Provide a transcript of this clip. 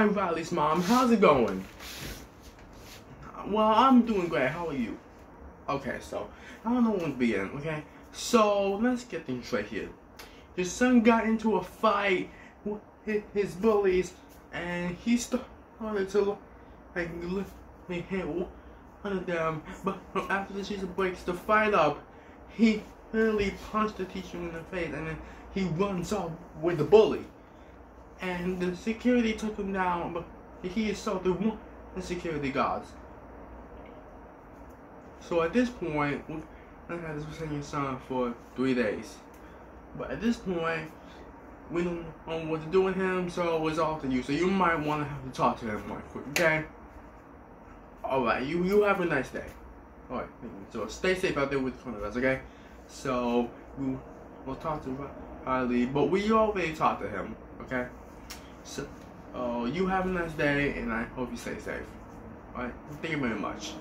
Hi, Riley's mom. How's it going? Well, I'm doing great. How are you? Okay, so I don't know when to begin. Okay, so let's get things straight here. His son got into a fight with his bullies, and he started to like hit one of them. But after the teacher breaks the fight up, he literally punched the teacher in the face, and then he runs off with the bully. And the security took him down, but he assaulted one the security guards. So at this point, I had this senior son for three days. But at this point, we don't know what to do with him, so it's all to you. So you might want to have to talk to him more quick, okay? Alright, you, you have a nice day. Alright, so stay safe out there with one of us, okay? So, we, we'll talk to Riley, but we already talked to him, okay? You have a nice day, and I hope you stay safe. Alright, thank you very much.